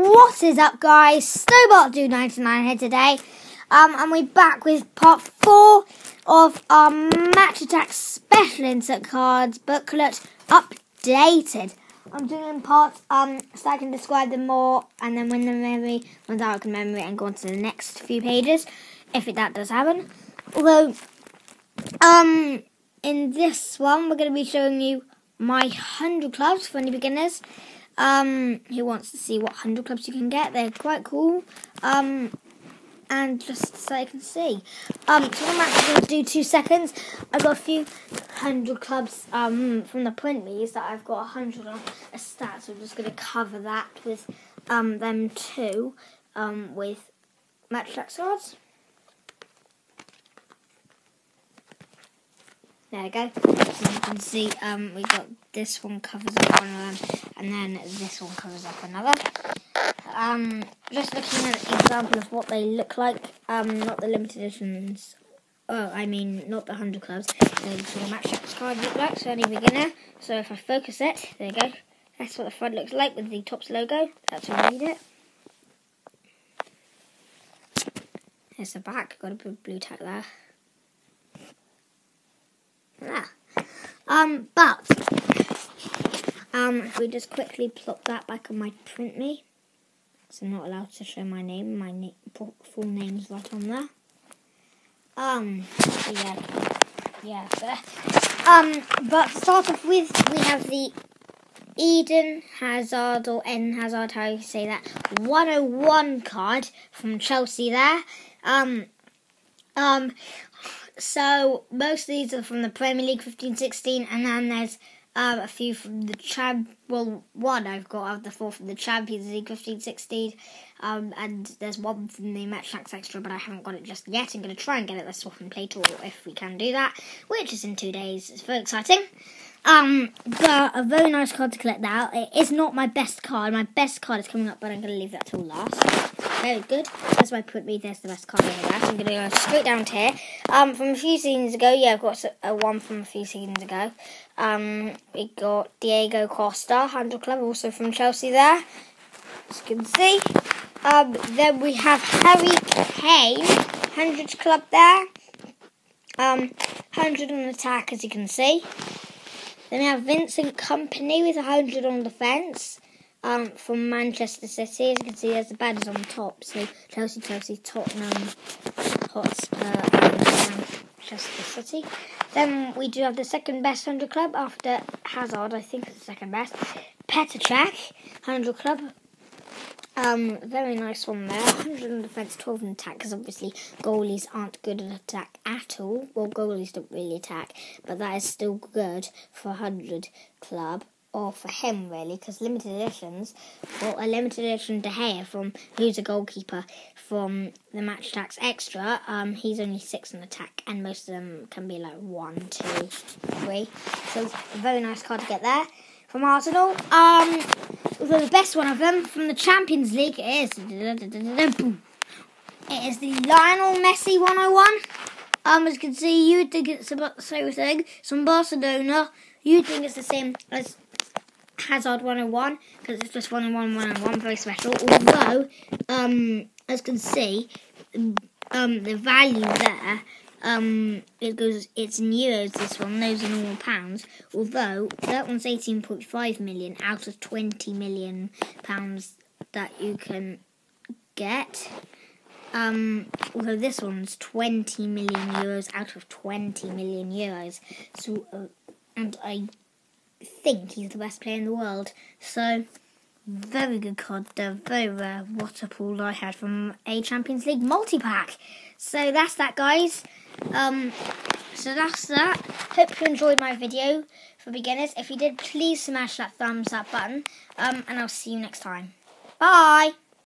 What is up, guys? Snowbot Do 99 here today. Um, and we're back with part four of our Match Attax Special Insert Cards booklet updated. I'm doing parts um so I can describe them more, and then when the memory runs out, I can memory and go on to the next few pages, if it, that does happen. Although, um, in this one, we're going to be showing you my 100 clubs for any beginners um, who wants to see what 100 clubs you can get. They're quite cool. Um, and just so I can see. Um, so I'm actually going to do two seconds. I've got a few hundred clubs um, from the print me's that I've got a hundred on a stat, so I'm just going to cover that with um, them too, um, with match cards. There we go. So you can see um, we got this one covers up one of them, and then this one covers up another. Um, just looking at an example of what they look like, um, not the limited editions. Oh, I mean, not the 100 clubs. So the Match Attax card look like, so any beginner. So if I focus it, there you go. That's what the front looks like with the Topps logo. That's how you read it. There's the back, got a blue tag there. Yeah. Um, but um, if we just quickly plop that back on my print me, so I'm not allowed to show my name. My na full name's right on there. Um, yeah, yeah. There. Um, but start off with, we have the Eden Hazard or N Hazard, how you say that, 101 card from Chelsea there. Um, um, so most of these are from the Premier League 15-16, and then there's um, a few from the champ. Well, one I've got out of the four from the Champions League 15-16, um, and there's one from the Match Attax Extra, but I haven't got it just yet. I'm going to try and get it this swap and play tour if we can do that, which is in two days. It's very exciting. Um, but a very nice card to collect now. It is not my best card. My best card is coming up, but I'm going to leave that till last. Very good. That's my put me. There's the best card in that. I'm going to go straight down to here. Um, from a few seasons ago, yeah, I've got a one from a few seasons ago. Um, we got Diego Costa, 100 club, also from Chelsea there. As you can see. Um, then we have Harry Kane, 100 club there. Um, 100 on attack, as you can see. Then we have Vincent Kompany with 100 on defence um, from Manchester City. As you can see, there's the badges on the top. So Chelsea, Chelsea, Tottenham, Hotspur, and Manchester City. Then we do have the second best 100 club after Hazard, I think it's the second best. Petr Cech, 100 club. Um, very nice one there. 100 on defence, 12 in attack, because obviously goalies aren't good at attack at all. Well, goalies don't really attack, but that is still good for 100 club. Or for him, really, because limited editions, well, a limited edition De Gea from who's a goalkeeper from the Match Attax Extra, um, he's only six in attack, and most of them can be like one, two, three. So, very nice card to get there from Arsenal. Um, the best one of them from the Champions League is it is the Lionel Messi 101. Um, as you can see, you think it's about the same thing. From Barcelona, you think it's the same as Hazard 101 because it's just 101, 101, very special. Although, um, as you can see, um, the value there um, it goes, it's in euros, this one, those are normal pounds, although that one's 18.5 million out of 20 million pounds that you can get. Um, although this one's 20 million euros out of 20 million euros. So, uh, and I think he's the best player in the world. So, very good card. They're very rare waterpool I had from a Champions League multi-pack. So that's that, guys. Um, so that's that. Hope you enjoyed my video for beginners. If you did, please smash that thumbs up button. Um, and I'll see you next time. Bye!